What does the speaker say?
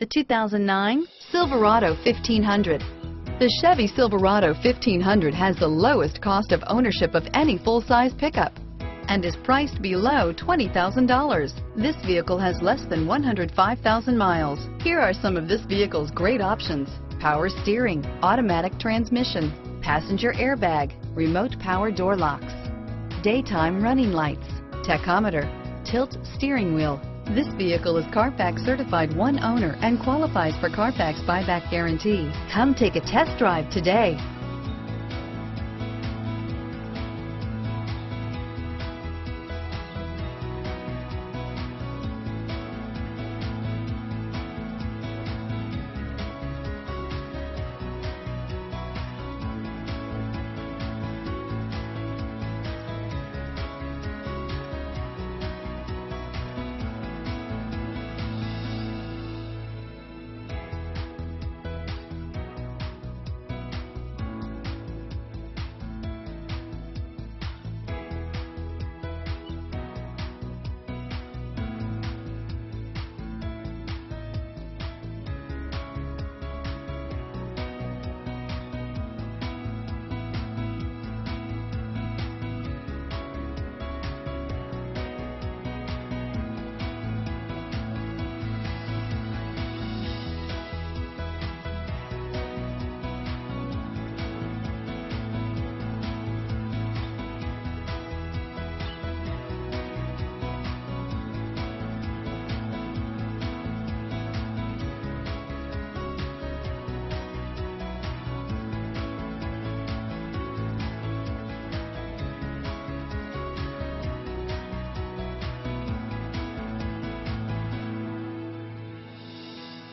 The 2009 Silverado 1500. The Chevy Silverado 1500 has the lowest cost of ownership of any full-size pickup and is priced below $20,000. This vehicle has less than 105,000 miles. Here are some of this vehicle's great options. Power steering, automatic transmission, passenger airbag, remote power door locks, daytime running lights, tachometer, tilt steering wheel. This vehicle is Carfax certified one owner and qualifies for Carfax buyback guarantee. Come take a test drive today.